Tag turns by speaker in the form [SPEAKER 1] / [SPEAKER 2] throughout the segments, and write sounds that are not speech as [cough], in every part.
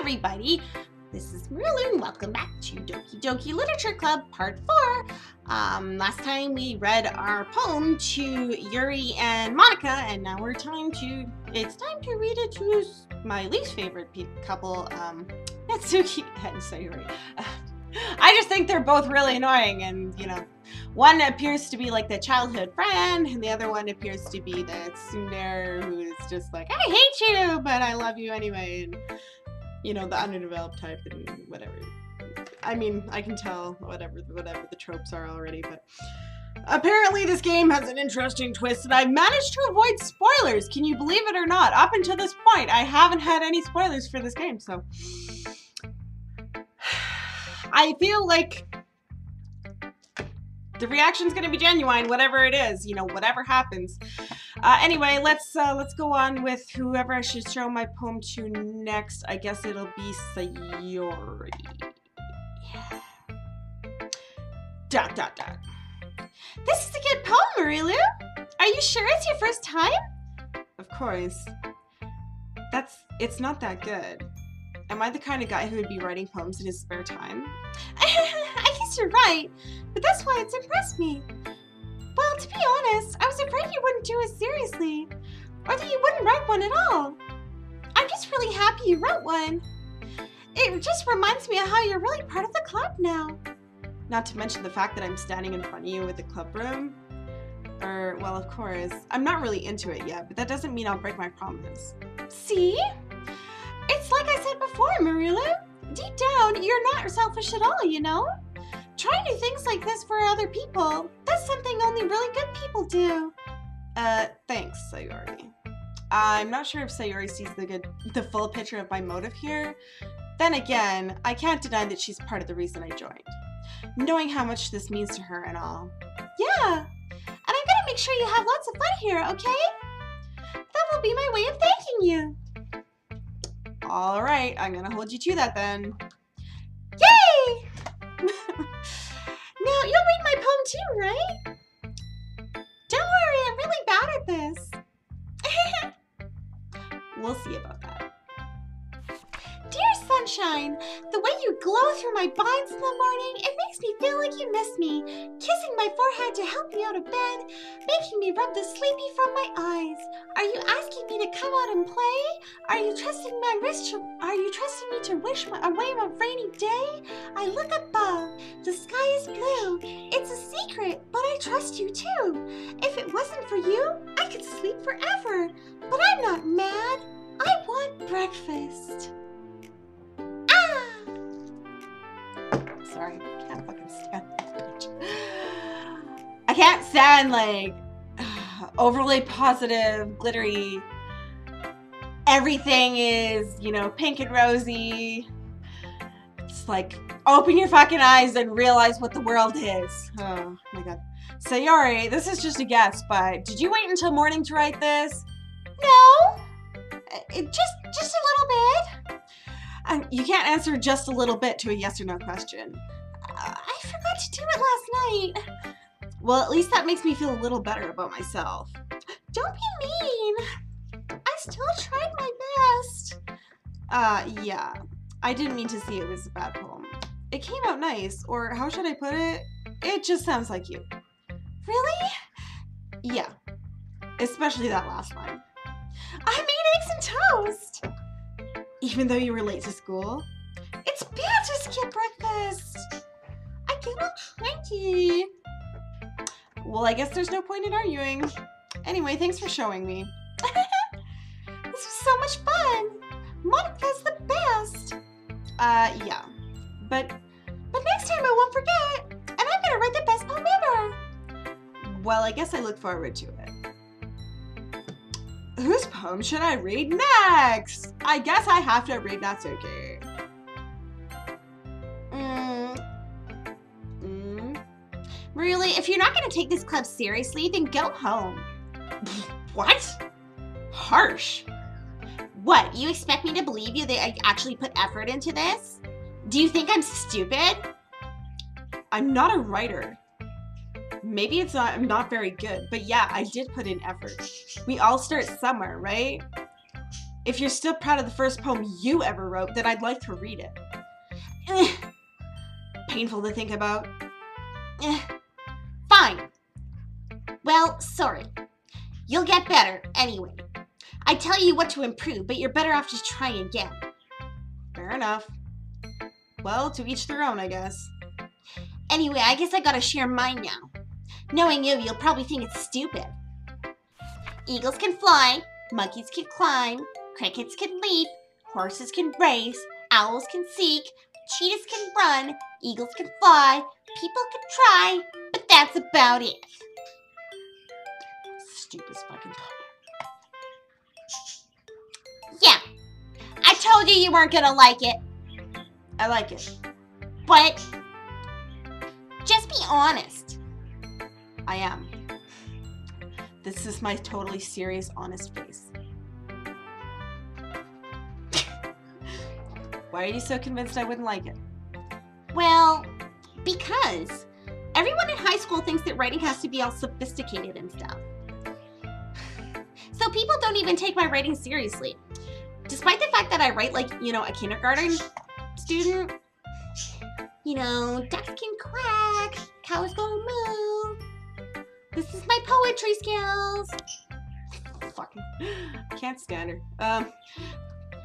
[SPEAKER 1] everybody! This is Merulu and welcome back to Doki Doki Literature Club Part 4. Um, last time we read our poem to Yuri and Monika, and now we're time to, it's time to read it to my least favorite couple, um, [laughs] Natsuki and Sayori. [laughs] I just think they're both really annoying and, you know, one appears to be like the childhood friend, and the other one appears to be the tsundere who is just like, I hate you, but I love you anyway. And, you know, the underdeveloped type and whatever. I mean, I can tell whatever whatever the tropes are already, but apparently this game has an interesting twist, and I've managed to avoid spoilers. Can you believe it or not? Up until this point, I haven't had any spoilers for this game, so [sighs] I feel like the reaction's gonna be genuine, whatever it is, you know, whatever happens. Uh, anyway, let's uh, let's go on with whoever I should show my poem to next. I guess it'll be Sayori. Dot dot dot. This is a good poem, Merulu. Are you sure it's your first time? Of course. That's it's not that good. Am I the kind of guy who would be writing poems in his spare time? [laughs]
[SPEAKER 2] I guess you're right, but that's why it's impressed me. Well, to be honest, I was afraid you wouldn't do it seriously, or that you wouldn't write one at all. I'm just really happy you wrote one. It just reminds me of how you're really part of the club now.
[SPEAKER 1] Not to mention the fact that I'm standing in front of you with the club room. Or, well, of course, I'm not really into it yet, but that doesn't mean I'll break my promise.
[SPEAKER 2] See? It's like I said before, Merulu. Deep down, you're not selfish at all, you know? Try new things like this for other people. That's something only really good people do.
[SPEAKER 1] Uh, thanks, Sayori. I'm not sure if Sayori sees the good, the full picture of my motive here. Then again, I can't deny that she's part of the reason I joined. Knowing how much this means to her and all.
[SPEAKER 2] Yeah, and I'm gonna make sure you have lots of fun here, okay? That will be my way of thanking you.
[SPEAKER 1] All right, I'm gonna hold you to that then.
[SPEAKER 2] Yay! [laughs] now, you'll read my poem too, right? Don't worry, I'm really bad at this. [laughs]
[SPEAKER 1] we'll see about that.
[SPEAKER 2] Dear sunshine, the way you glow through my blinds in the morning, it makes me feel like you miss me. Kissing my forehead to help me out of bed, making me rub the sleepy from my eyes. Are you asking me to come out and play? Are you trusting my wrist? To, are you trusting me to wish my, away a rainy day? I look above. The sky is blue. It's a secret, but I trust you too. If it wasn't for you, I could sleep forever. But I'm not mad. I want breakfast. Ah!
[SPEAKER 1] Sorry. I can't fucking stand that I can't stand like overly positive, glittery. Everything is, you know, pink and rosy. It's like open your fucking eyes and realize what the world is. Oh my god. Sayori, this is just a guess, but did you wait until morning to write this?
[SPEAKER 2] No. It, just just a little bit.
[SPEAKER 1] Um, you can't answer just a little bit to a yes or no question.
[SPEAKER 2] Uh, I forgot to do it last night.
[SPEAKER 1] Well, at least that makes me feel a little better about myself.
[SPEAKER 2] Don't be mean. I still tried my best.
[SPEAKER 1] Uh, yeah. I didn't mean to say it was a bad poem. It came out nice, or how should I put it? It just sounds like you.
[SPEAKER 2] Really?
[SPEAKER 1] Yeah. Especially that last line.
[SPEAKER 2] I made eggs and toast.
[SPEAKER 1] Even though you were late to school?
[SPEAKER 2] It's bad to skip breakfast. I get all cranky.
[SPEAKER 1] Well, I guess there's no point in arguing. Anyway, thanks for showing me. [laughs]
[SPEAKER 2] this was so much fun. Monika's the best.
[SPEAKER 1] Uh, yeah. But
[SPEAKER 2] but next time I won't forget, and I'm gonna write the best poem ever.
[SPEAKER 1] Well, I guess I look forward to it. Whose poem should I read next? I guess I have to read Natsuki.
[SPEAKER 2] Not going to take this club seriously, then go home.
[SPEAKER 1] what? Harsh.
[SPEAKER 2] What, you expect me to believe you that I actually put effort into this? Do you think I'm stupid?
[SPEAKER 1] I'm not a writer. Maybe it's not I'm not very good, but yeah, I did put in effort. We all start somewhere, right? If you're still proud of the first poem you ever wrote, then I'd like to read it. Eh. Painful to think about.
[SPEAKER 2] Fine. Well, sorry. You'll get better anyway. I tell you what to improve, but you're better off just trying again.
[SPEAKER 1] Fair enough. Well, to each their own, I guess.
[SPEAKER 2] Anyway, I guess I gotta share mine now. Knowing you, you'll probably think it's stupid. Eagles can fly, monkeys can climb, crickets can leap, horses can race, owls can seek, cheetahs can run, eagles can fly, people can try, that's about it.
[SPEAKER 1] Stupidest fucking.
[SPEAKER 2] Yeah, I told you you weren't gonna like it,
[SPEAKER 1] I like it.
[SPEAKER 2] but just be honest.
[SPEAKER 1] I am. This is my totally serious, honest face. [laughs] Why are you so convinced I wouldn't like it?
[SPEAKER 2] Well, because everyone in high school thinks that writing has to be all sophisticated and stuff. So people don't even take my writing seriously. Despite the fact that I write like, you know, a kindergarten student. You know, ducks can quack, cows go moo. This is my poetry skills.
[SPEAKER 1] Fucking can't stand her. Um,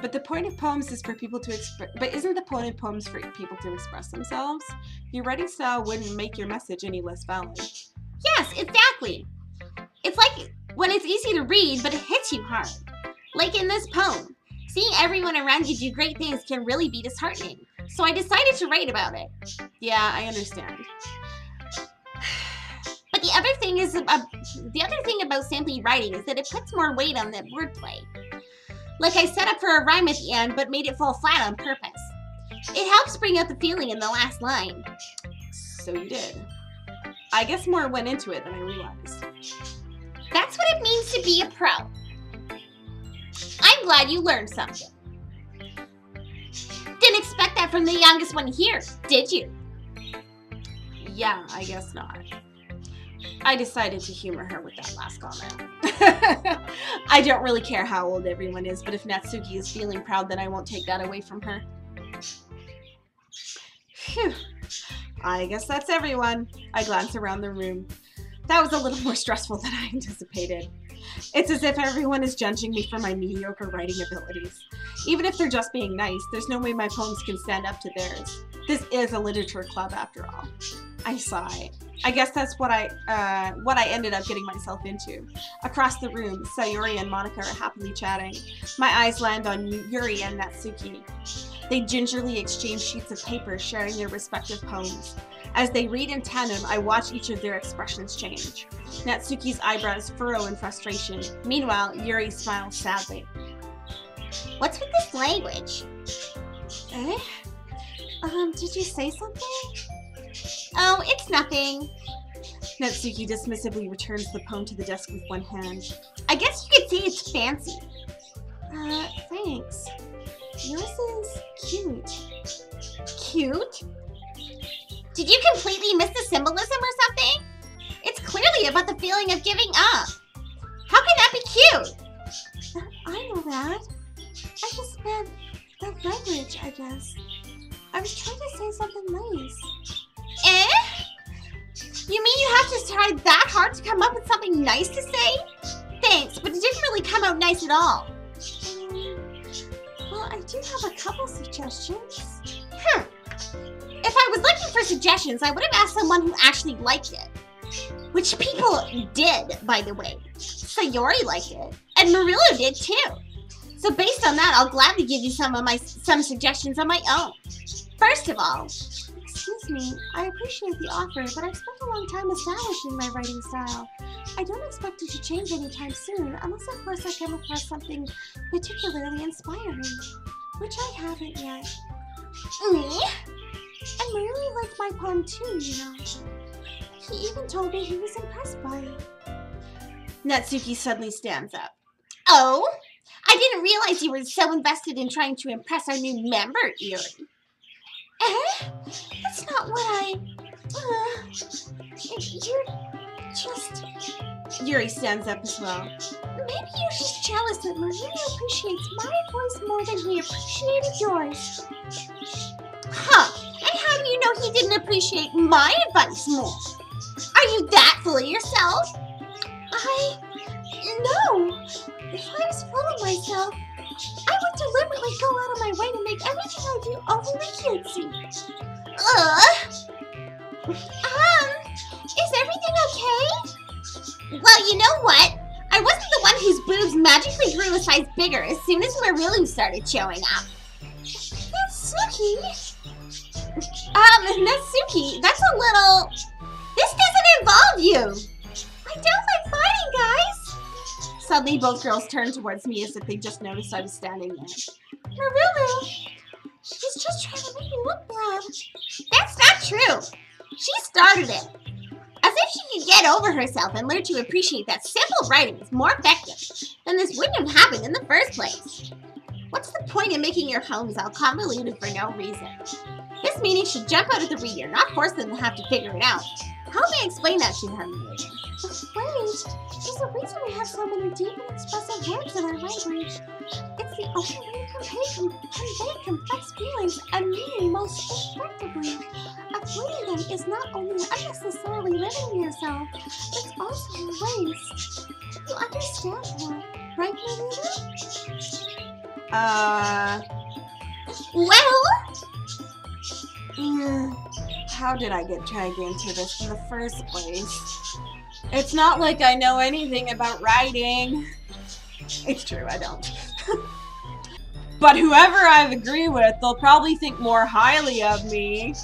[SPEAKER 1] but the point of poems is for people to express. But isn't the point of poems for people to express themselves? Your writing style wouldn't make your message any less valid.
[SPEAKER 2] Yes, exactly. It's like when it's easy to read, but it hits you hard. Like in this poem. Seeing everyone around you do great things can really be disheartening. So I decided to write about it.
[SPEAKER 1] Yeah, I understand. [sighs]
[SPEAKER 2] But the other thing is, uh, the other thing about simply writing is that it puts more weight on the wordplay. Like I set up for a rhyme at the end, but made it fall flat on purpose. It helps bring out the feeling in the last line.
[SPEAKER 1] So you did. I guess more went into it than I realized.
[SPEAKER 2] That's what it means to be a pro. I'm glad you learned something. Didn't expect that from the youngest one here, did you?
[SPEAKER 1] Yeah, I guess not. I decided to humor her with that last comment. [laughs] I don't really care how old everyone is, but if Natsuki is feeling proud, then I won't take that away from her. Phew. I guess that's everyone. I glance around the room. That was a little more stressful than I anticipated. It's as if everyone is judging me for my mediocre writing abilities. Even if they're just being nice, there's no way my poems can stand up to theirs. This is a literature club after all. I sigh. I guess that's what I uh, what I ended up getting myself into. Across the room, Sayori and Monika are happily chatting. My eyes land on Yuri and Natsuki. They gingerly exchange sheets of paper, sharing their respective poems. As they read in tandem, I watch each of their expressions change. Natsuki's eyebrows furrow in frustration. Meanwhile, Yuri smiles sadly.
[SPEAKER 2] What's with this language?
[SPEAKER 1] Eh? Um, did you say something?
[SPEAKER 2] Oh, it's nothing.
[SPEAKER 1] Natsuki dismissively returns the poem to the desk with one hand.
[SPEAKER 2] I guess you could say it's fancy.
[SPEAKER 1] Uh, thanks. Yours is cute.
[SPEAKER 2] Cute? Did you completely miss the symbolism or something? It's clearly about the feeling of giving up. How can that be cute?
[SPEAKER 1] I know that. I just meant that language, I guess. I was trying to say something nice.
[SPEAKER 2] Eh? You mean you have to try that hard to come up with something nice to say? Thanks, but it didn't really come out nice at all.
[SPEAKER 1] Well, I do have a couple suggestions.
[SPEAKER 2] Hmm. If I was looking for suggestions, I would have asked someone who actually liked it. Which people did, by the way. Sayori liked it, and Murillo did too. So based on that, I'll gladly give you some of my some suggestions on my own. First of all,
[SPEAKER 1] Excuse me, I appreciate the offer, but I've spent a long time establishing my writing style. I don't expect it to change anytime soon, unless of course I come across something particularly inspiring, which I haven't yet.
[SPEAKER 2] mm,
[SPEAKER 1] And really liked my poem too, you know. He even told me he was impressed by it. Natsuki suddenly stands up.
[SPEAKER 2] oh, I didn't realize you were so invested in trying to impress our new member, Erie.
[SPEAKER 1] Eh? That's not what I. Uh, you're just Yuri stands up as well.
[SPEAKER 2] Maybe you're just jealous that Maria appreciates my advice more than he appreciated yours.
[SPEAKER 1] Huh, and how do you know he didn't appreciate my advice more? Are you that full of yourself?
[SPEAKER 2] I... no. If I was full of myself, deliberately go out of my way to make everything I do overly cutesy.
[SPEAKER 1] Ugh.
[SPEAKER 2] Um, is everything okay?
[SPEAKER 1] Well, you know what? I wasn't the one whose boobs magically grew a size bigger as soon as Marilyn started showing up.
[SPEAKER 2] Natsuki?
[SPEAKER 1] Um, Natsuki, that's a little... This doesn't involve you! Suddenly, both girls turned towards me as if they just noticed I was standing there.
[SPEAKER 2] Merulu, she's just trying to make me look bad.
[SPEAKER 1] That's not true! She started it! As if she could get over herself and learn to appreciate that simple writing is more effective, then this wouldn't have happened in the first place. What's the point in making your poems all convoluted for no reason? This meaning should jump out at the reader, not force them to have to figure it out. Help me explain that to later.
[SPEAKER 2] Wait, there's a reason we have so many deep and expressive words in our language. It's the only way to convey, convey complex feelings and meaning most effectively. Avoiding them is not only unnecessarily limiting yourself, it's also a waste. You understand that, right, Marina?
[SPEAKER 1] Uh... Well... mm, How did I get dragged into this in the first place? It's not like I know anything about writing. It's true, I don't. [laughs] but whoever I agree with, they'll probably think more highly of me.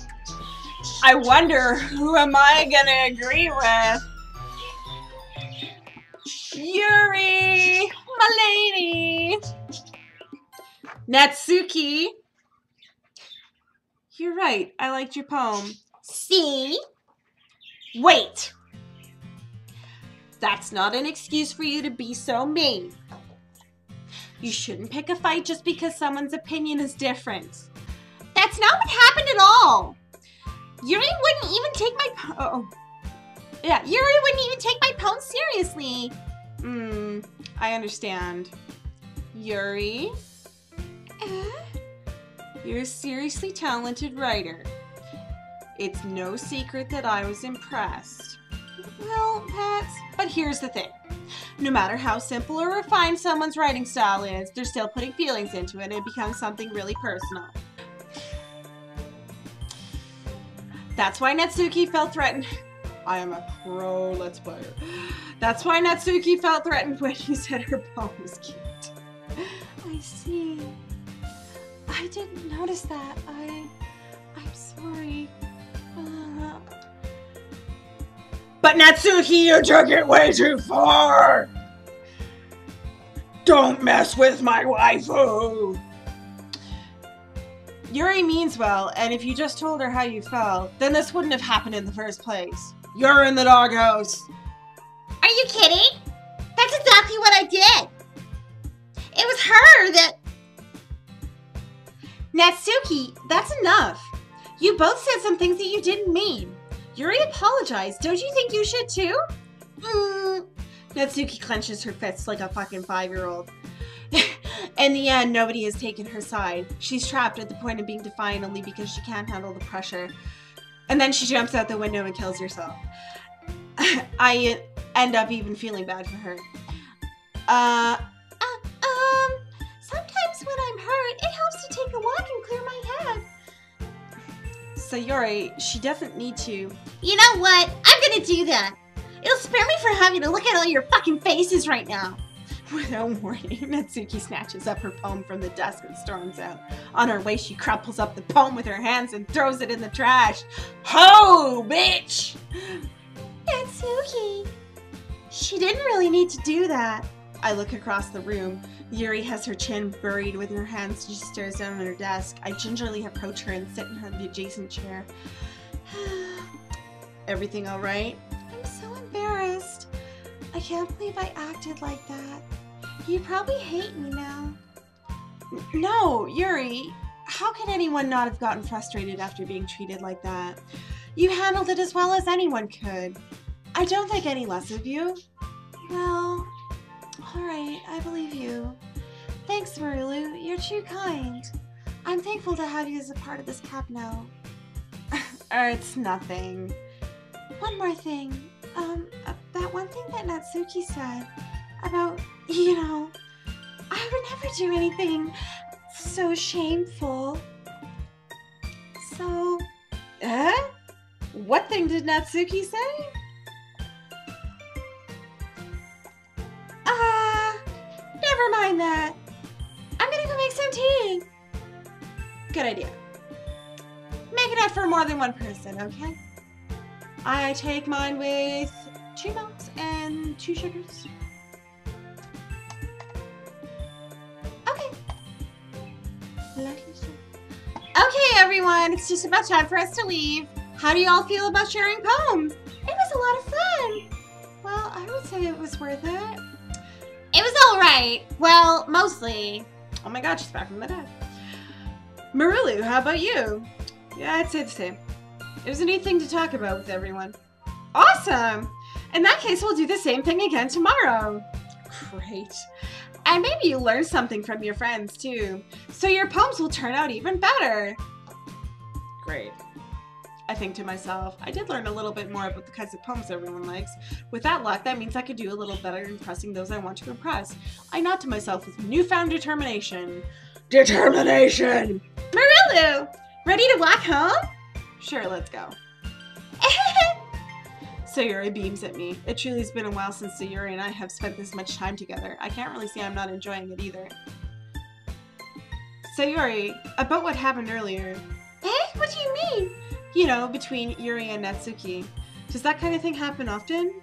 [SPEAKER 1] I wonder, who am I gonna agree with? Yuri! My lady! Natsuki! You're right, I liked your poem. See? Wait! That's not an excuse for you to be so mean. You shouldn't pick a fight just because someone's opinion is different. That's not what happened at all. Yuri wouldn't even take my po- oh. Yeah, Yuri wouldn't even take my poem seriously. Hmm, I understand. Yuri,
[SPEAKER 2] Uh,
[SPEAKER 1] you're a seriously talented writer. It's no secret that I was impressed. Well, Pats, but here's the thing. No matter how simple or refined someone's writing style is, they're still putting feelings into it and it becomes something really personal. That's why Natsuki felt threatened. I am a pro Let's Player. That's why Natsuki felt threatened when you said her poem was cute.
[SPEAKER 2] I see. I didn't notice that. I... I'm sorry.
[SPEAKER 3] But Natsuki, you took it way too far! Don't mess with my waifu!
[SPEAKER 1] Yuri means well, and if you just told her how you felt, then this wouldn't have happened in the first place.
[SPEAKER 3] You're in the doghouse!
[SPEAKER 1] Are you kidding? That's exactly what I did. It was her that. Natsuki, that's enough. You both said some things that you didn't mean. Yuri apologized. Don't you think you should too? Mm. Natsuki clenches her fists like a fucking five year old. [laughs] In the end, nobody has taken her side. She's trapped at the point of being defiant only because she can't handle the pressure. And then she jumps out the window and kills herself. [laughs] I end up even feeling bad for her. Uh,
[SPEAKER 2] uh, um, sometimes when I'm hurt, it helps to take a walk and clear my head.
[SPEAKER 1] Sayori, she doesn't need to.
[SPEAKER 2] You know what? I'm gonna do that. It'll spare me from having to look at all your fucking faces right now.
[SPEAKER 1] Without warning, [laughs] Natsuki snatches up her poem from the desk and storms out. On her way, she crumples up the poem with her hands and throws it in the trash. Ho, bitch!
[SPEAKER 2] Natsuki.
[SPEAKER 1] She didn't really need to do that. I look across the room. Yuri has her chin buried within her hands. She stares down at her desk. I gingerly approach her and sit in her the adjacent chair. [sighs] Everything all right?
[SPEAKER 2] I'm so embarrassed. I can't believe I acted like that. You probably hate me now.
[SPEAKER 1] No, Yuri. How could anyone not have gotten frustrated after being treated like that? You handled it as well as anyone could. I don't think any less of you.
[SPEAKER 2] Well, alright, I believe you. Thanks, Merulu. You're too kind. I'm thankful to have you as a part of this club now. [laughs]
[SPEAKER 1] Uh, it's nothing.
[SPEAKER 2] One more thing. Um, uh, that one thing that Natsuki said about, [laughs] you know, I would never do anything so shameful. So,
[SPEAKER 1] Eh? What thing did Natsuki say?
[SPEAKER 2] That. I'm gonna go make some tea.
[SPEAKER 1] Good idea. Make it out for more than one person, okay? I take mine with two milks and two sugars.
[SPEAKER 2] Okay.
[SPEAKER 1] Okay, everyone, it's just about time for us to leave. How do you all feel about sharing poems?
[SPEAKER 2] It was a lot of fun. Well, I would say it was worth it.
[SPEAKER 1] It was alright. Well, mostly. Oh my god, she's back from the dead. Merulu, how about you? Yeah, I'd say the same. It was a neat thing to talk about with everyone. Awesome! In that case, we'll do the same thing again tomorrow. Great. And maybe you learn something from your friends too. So your poems will turn out even better. Great. I think to myself, I did learn a little bit more about the kinds of poems everyone likes. With that luck, that means I could do a little better impressing those I want to impress. I nod to myself with newfound determination.
[SPEAKER 3] Determination!
[SPEAKER 1] Merulu! Ready to walk home? Sure, let's go. [laughs] Sayori beams at me. It truly has been a while since Sayori and I have spent this much time together. I can't really say I'm not enjoying it either. Sayori, about what happened earlier.
[SPEAKER 2] Eh? What do you mean?
[SPEAKER 1] You know, between Yuri and Natsuki. Does that kind of thing happen often?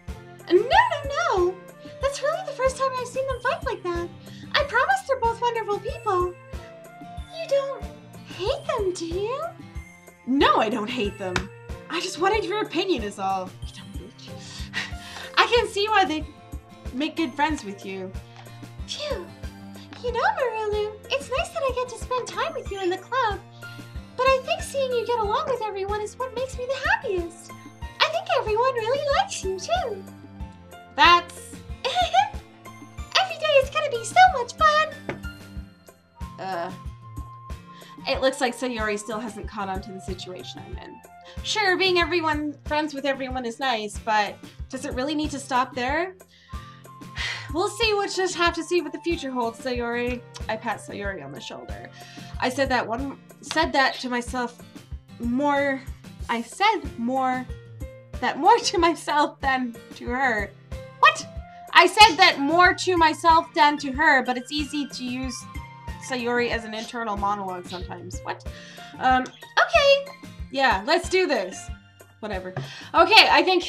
[SPEAKER 2] No, no, no. That's really the first time I've seen them fight like that. I promise they're both wonderful people. You don't hate them, do you?
[SPEAKER 1] No, I don't hate them. I just wanted your opinion is all. You dumb bitch. I can see why they make good friends with you.
[SPEAKER 2] Phew. You know, Merulu, it's nice that I get to spend time with you in the club. But I think seeing you get along with everyone is what makes me the happiest. I think everyone really likes you, too.
[SPEAKER 1] That's. [laughs]
[SPEAKER 2] Every day is gonna be so much fun.
[SPEAKER 1] Uh. It looks like Sayori still hasn't caught on to the situation I'm in. Sure, being everyone friends with everyone is nice, but does it really need to stop there? [sighs] We'll see. We'll just have to see what the future holds, Sayori. I pat Sayori on the shoulder. I said that one. Said that to myself more. I said more. That more to myself than to her. What? I said that more to myself than to her, but it's easy to use Sayori as an internal monologue sometimes. What? Um, okay. Yeah, let's do this. Whatever. Okay, I think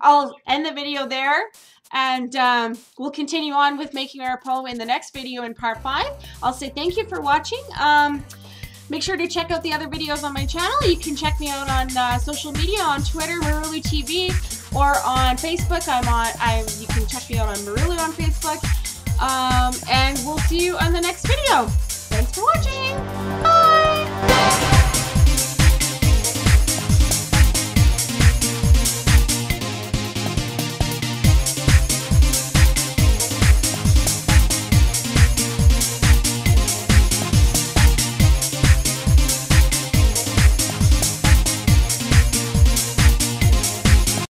[SPEAKER 1] I'll end the video there. And um, we'll continue on with making our poem in the next video in part 5. I'll say thank you for watching. Um, make sure to check out the other videos on my channel. You can check me out on uh, social media, on Twitter, Merulu TV, or on Facebook. I'm on. I you can check me out on Merulu on Facebook. Um, and we'll see you on the next video. Thanks for watching.